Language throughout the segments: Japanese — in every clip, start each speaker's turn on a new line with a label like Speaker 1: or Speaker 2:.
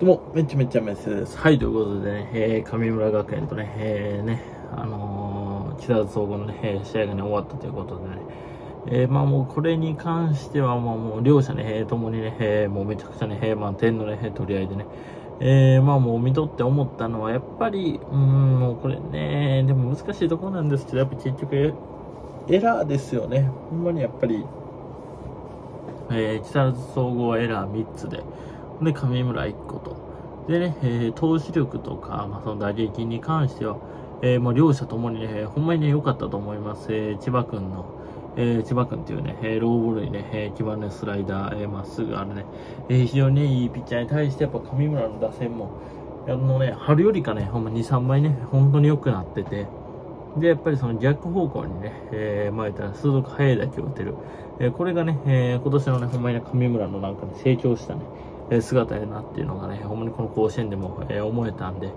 Speaker 1: どうも、めちゃめちゃメッセです。はい、ということでね、えー、神村学園とね、えー、ね、あのー、木更津総合のね、えー、試合がね、終わったということでね、えー、まあもうこれに関しては、まあもう両者ね、えー、ともにね、えー、もうめちゃくちゃね、えー、満点のね、取り合いでね、えー、まあもう見とって思ったのは、やっぱり、うん、もうこれね、でも難しいところなんですけど、やっぱ結局、エラーですよね。ほんまにやっぱり、えー、木更津総合エラー3つで、で、上村1個と。でね、えー、投手力とか、まあ、その打撃に関しては、えー、もう両者ともにね、ほんまにね、良かったと思います。えー、千葉君の、えー、千葉君っていうね、え、ローボールにね、えー、基盤ね、スライダー、えー、まっすぐあるね、えー、非常にね、いいピッチャーに対して、やっぱ上村の打線も、あのね、春よりかね、ほんま2、3倍ね、本当に良くなってて、で、やっぱりその逆方向にね、えー、前から鋭く速い打球を打てる。えー、これがね、えー、今年のね、ほんまにね、上村のなんかね、成長したね、姿やなっていうのがね、ほんまにこの甲子園でも、え思えたんで、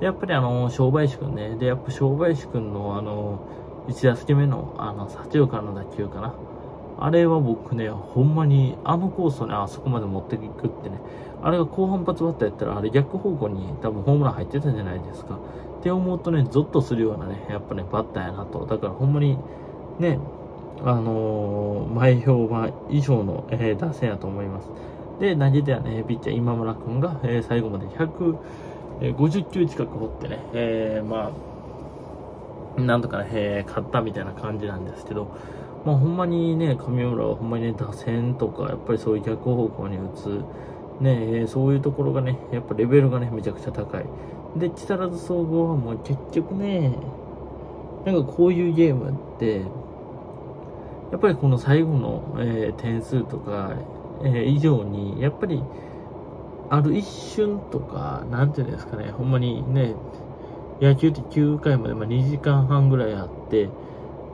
Speaker 1: で、やっぱりあの、正林くんね、で、やっぱ正林くんのあの、1打席目の、あの、左中間の打球かな。あれは僕ね、ほんまに、あのコースをね、あそこまで持っていくってね、あれが高反発バッターやったら、あれ逆方向に多分ホームラン入ってたんじゃないですか。って思うとね、ゾッとするようなね、やっぱね、バッターやなと。だからほんまに、ね、あのー、前評判以上の、えー、打線やと思います。で、投げてはね、ピッチャー今村君が、えー、最後まで150球近く掘ってね、えー、まあ、なんとかね、えー、勝ったみたいな感じなんですけど、まあ、ほんまにね、上村はほんまにね、打線とか、やっぱりそういう逆方向に打つ、ね、そういうところがね、やっぱレベルがね、めちゃくちゃ高い。で、木更津総合はもう結局ね、なんかこういうゲームって、やっぱりこの最後の、えー、点数とか、え、以上に、やっぱり、ある一瞬とか、なんていうんですかね、ほんまにね、野球って9回まで、ま、2時間半ぐらいあって、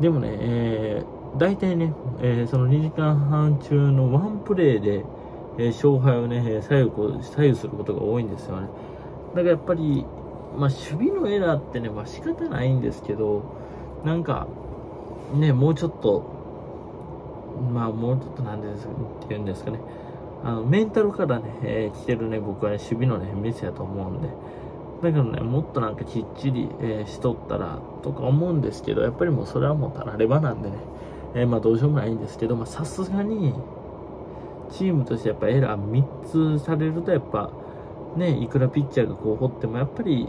Speaker 1: でもね、えー、大体ね、えー、その2時間半中のワンプレーで、えー、勝敗をね、左右左右することが多いんですよね。だからやっぱり、まあ、守備のエラーってね、まあ、仕方ないんですけど、なんか、ね、もうちょっと、まあ、もうちょっとなんですっていうんですかね、あの、メンタルからね、えー、来てるね、僕はね、守備のね、ミスやと思うんで、だけどね、もっとなんかきっちり、えー、しとったら、とか思うんですけど、やっぱりもうそれはもうたらればなんでね、えー、まあどうしようもないんですけど、まさすがに、チームとしてやっぱエラー3つされるとやっぱ、ね、いくらピッチャーがこう掘っても、やっぱり、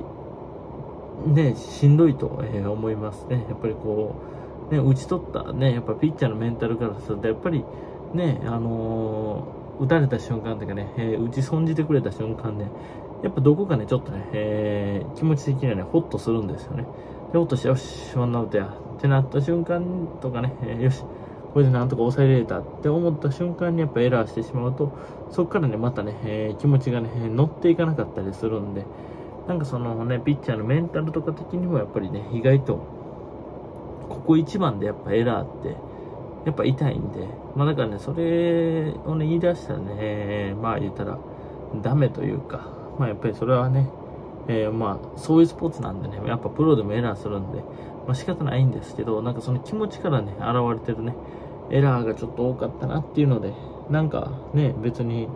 Speaker 1: ね、しんどいと、え、思いますね。やっぱりこう、ね、打ち取ったね、やっぱピッチャーのメンタルからすると、やっぱり、ね、あのー、打たれた瞬間というかね、えー、打ち損じてくれた瞬間ね、やっぱどこかね、ちょっとね、えー、気持ち的にはね、ホッとするんですよね。で、ホッとして、よし、ワンアウトや、ってなった瞬間とかね、えー、よし、これでなんとか抑えられたって思った瞬間にやっぱエラーしてしまうと、そこからね、またね、えー、気持ちがね、乗っていかなかったりするんで、なんかそのね、ピッチャーのメンタルとか的にもやっぱりね、意外と、ここ一番でやっぱエラーって、やっぱ痛いんで、まあだからね、それをね、言い出したらね、まあ言ったら、ダメというか、まあやっぱりそれはね、えー、まあそういうスポーツなんでね、やっぱプロでもエラーするんで、まあ仕方ないんですけど、なんかその気持ちからね、現れてるね、エラーがちょっと多かったなっていうので、なんかね、別に、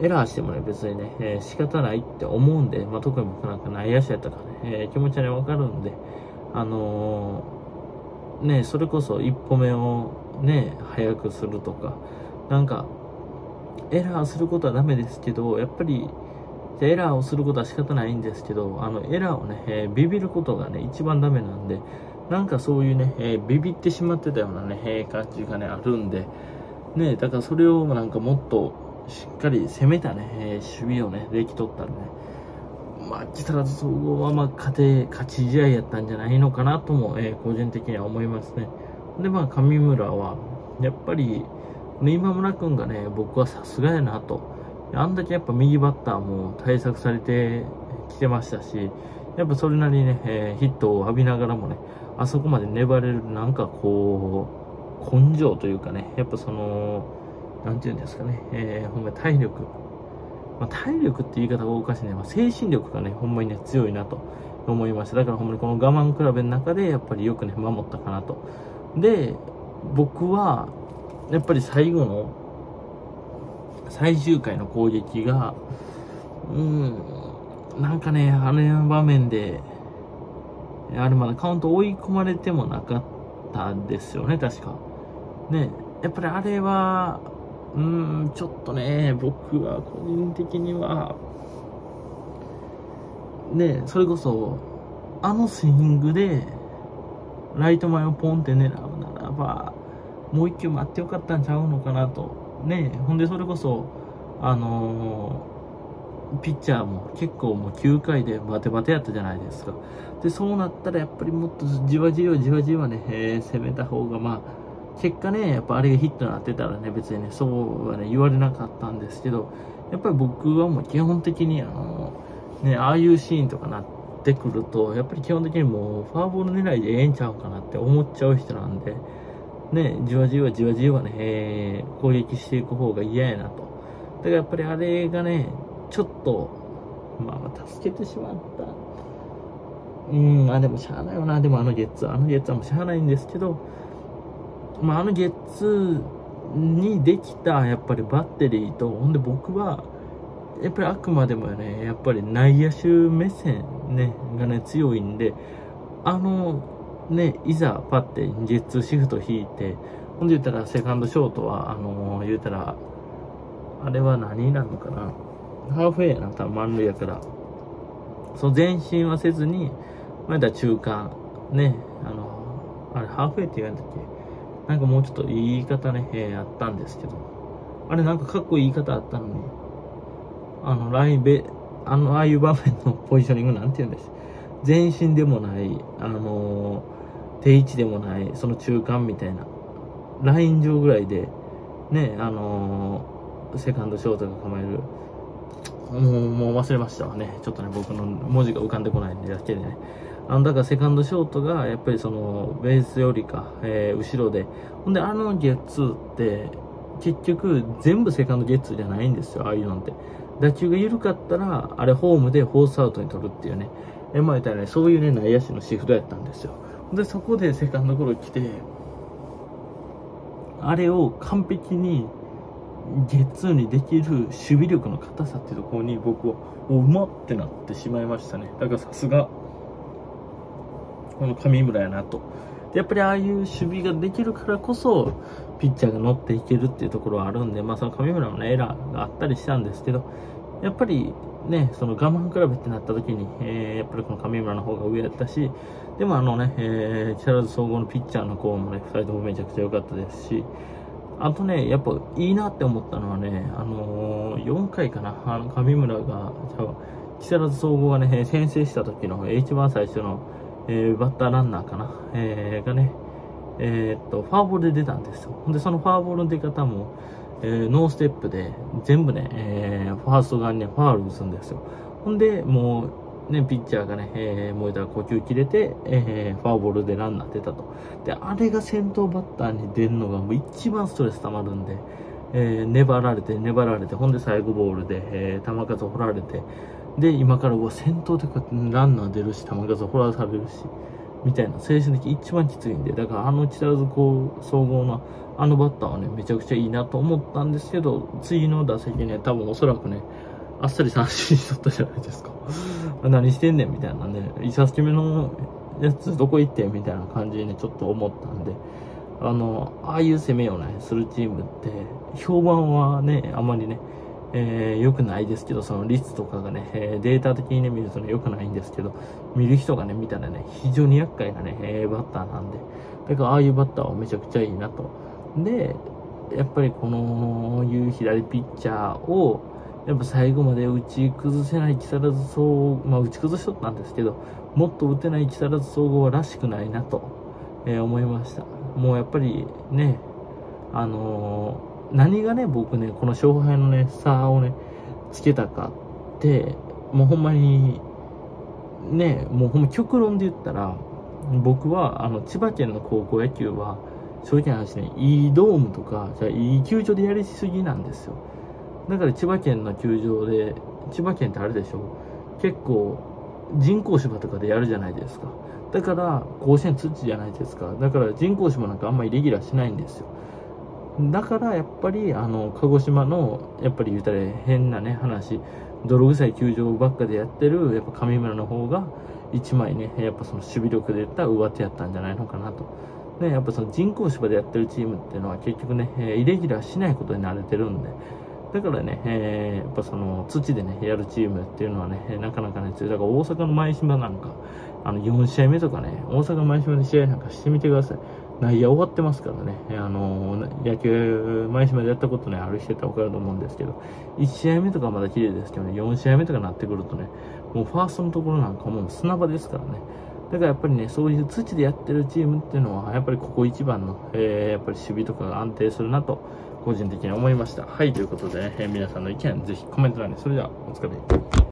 Speaker 1: エラーしてもね、別にね、えー、仕方ないって思うんで、まあ、特に僕なんか内野手やったからね、えー、気持ちはね、わかるんで、あのー、ね、それこそ一歩目をね、早くするとか、なんか、エラーすることはダメですけど、やっぱり、エラーをすることは仕方ないんですけど、あの、エラーをね、えー、ビビることがね、一番ダメなんで、なんかそういうね、えー、ビビってしまってたようなね、えー、感じがね、あるんで、ね、だからそれをなんかもっとしっかり攻めたね、えー、守備をね、できとったらね、まあ、木更津総合はまあ、勝て、勝ち試合やったんじゃないのかなとも、えー、個人的には思いますね。で、まあ、上村は、やっぱり、今村君がね、僕はさすがやなと。あんだけやっぱ右バッターも対策されてきてましたし、やっぱそれなりにね、えー、ヒットを浴びながらもね、あそこまで粘れる、なんかこう、根性というかね、やっぱその、なんていうんですかね、えー、ほんま体力。まあ、体力って言い方がおかしいね、まあ、精神力がね、ほんまにね、強いなと思いました。だからほんまにこの我慢比べの中で、やっぱりよくね、守ったかなと。で、僕は、やっぱり最後の、最終回の攻撃が、うん、なんかね、あれの場面で、あれまだカウント追い込まれてもなかったですよね、確か。ね、やっぱりあれは、うーん、ちょっとね、僕は個人的には、ね、それこそ、あのスイングで、ライト前をポンって狙うならば、もう一球待ってよかったんちゃうのかなと。ね、ほんでそれこそ、あのー、ピッチャーも結構もう9回でバテバテやったじゃないですか。で、そうなったらやっぱりもっとじわじわじわじわね、えー、攻めた方がまあ、結果ね、やっぱあれがヒットになってたらね、別にね、そうはね、言われなかったんですけど、やっぱり僕はもう基本的にあの、ね、ああいうシーンとかなって、くると、やっぱり基本的にもうフォアボール狙いでええんちゃうかなって思っちゃう人なんで、ね、じわじわじわじわね、えー、攻撃していく方が嫌やなと。だからやっぱりあれがね、ちょっと、まあ、助けてしまった。うん、まあでもしゃあないよな。でもあのゲッツ、あのゲッツはもうしゃあないんですけど、まああのゲッツにできたやっぱりバッテリーと、ほんで僕は、やっぱりあくまでもね、やっぱり内野手目線ね、がね、強いんで、あの、ね、いざパッてジェッツーシフト引いて、ほんで言ったらセカンドショートは、あのー、言うたら、あれは何になるのかなハーフウェイやな、多分満塁やから。その前進はせずに、まだ中間、ね、あの、あれ、ハーフウェイって言うんだっけ？なんかもうちょっと言い方ね、えー、あったんですけど、あれなんかかっこいい言い方あったのに、あの、ライベ、あの、ああいう場面のポジショニングなんて言うんです。前進でもない、あのー、定位置でもない、その中間みたいな、ライン上ぐらいで、ね、あのー、セカンドショートが構える、もう、もう忘れましたわね。ちょっとね、僕の文字が浮かんでこないんでだけでね。あの、だからセカンドショートが、やっぱりその、ベースよりか、えー、後ろで。ほんで、あのゲッツーって、結局、全部セカンドゲッツーじゃないんですよ、ああいうのって。打球が緩かったら、あれホームでフォースアウトに取るっていうね、え、まあたらね、そういうね、内野手のシフトやったんですよ。で、そこでセカンドゴロ来て、あれを完璧にゲッツーにできる守備力の硬さっていうところに僕は、お、うまってなってしまいましたね。だからさすが、この上村やなと。やっぱりああいう守備ができるからこそ、ピッチャーが乗っていけるっていうところはあるんで、まあその上村のね、エラーがあったりしたんですけど、やっぱりね、その我慢比べってなった時に、えー、やっぱりこの上村の方が上やったし、でもあのね、えー、木更津総合のピッチャーの子もね、二人ともめちゃくちゃ良かったですし、あとね、やっぱいいなって思ったのはね、あのー、4回かな、あの上村が、木更津総合がね、先制した時の一番最初の、えー、バッターランナーかな、えー、がね、えー、っと、ファーボールで出たんですよ。で、そのファーボールの出方も、えー、ノーステップで、全部ね、えー、ファースト側にね、ファール打つんですよ。ほんで、もう、ね、ピッチャーがね、えー、燃えたら呼吸切れて、えー、ファーボールでランナー出たと。で、あれが先頭バッターに出るのがもう一番ストレス溜まるんで、えー、粘られて、粘られて、ほんで最後ボールで、えー、球数掘られて、で、今から、うわ、先頭でこうやってランナー出るし、球数掘らされるし、みたいな、精神的一番きついんで、だからあの木更津高総合のあのバッターはね、めちゃくちゃいいなと思ったんですけど、次の打席ね、多分おそらくね、あっさり三振しとったじゃないですか。何してんねんみたいなね、一冊決めのやつどこ行ってみたいな感じにね、ちょっと思ったんで、あの、ああいう攻めをね、するチームって、評判はね、あまりね、えー、良くないですけど、その率とかがね、え、データ的にね、見るとね、良くないんですけど、見る人がね、見たらね、非常に厄介なね、え、バッターなんで、だからああいうバッターはめちゃくちゃいいなと。で、やっぱりこのいう左ピッチャーを、やっぱ最後まで打ち崩せない木更津総合、まあ打ち崩しとったんですけど、もっと打てない木更津総合らしくないなと、えー、思いました。もうやっぱりね、あのー何がね、僕ね、この勝敗のね、差をね、つけたかって、もうほんまに、ね、もうほんま極論で言ったら、僕は、あの、千葉県の高校野球は、正直な話ね、いいドームとか、じゃいい球場でやりすぎなんですよ。だから千葉県の球場で、千葉県ってあれでしょ結構、人工芝とかでやるじゃないですか。だから、甲子園土じゃないですか。だから人工芝なんかあんまりレギュラーしないんですよ。だからやっぱりあの鹿児島のやっぱり言うたら変なね話泥臭い球場ばっかでやってる、やっぱ神村の方が、一枚ね、やっぱその守備力で言ったら上手やったんじゃないのかなと。ね、やっぱその人工芝でやってるチームっていうのは結局ねえ、イレギュラーしないことに慣れてるんで、だからね、えー、やっぱその土でね、やるチームっていうのはね、なかなかね、だから大阪の舞島なんか、あの4試合目とかね、大阪の舞島で試合なんかしてみてください。内野終わってますからね、あの野球、前島でやったことね、ある人ってわかると思うんですけど、1試合目とかまだ綺麗ですけどね、4試合目とかなってくるとね、もうファーストのところなんかもう砂場ですからね。だからやっぱりね、そういう土でやってるチームっていうのは、やっぱりここ一番の、えー、やっぱり守備とかが安定するなと、個人的に思いました。はい、ということでね、えー、皆さんの意見、ぜひコメント欄に。それでは、お疲れ。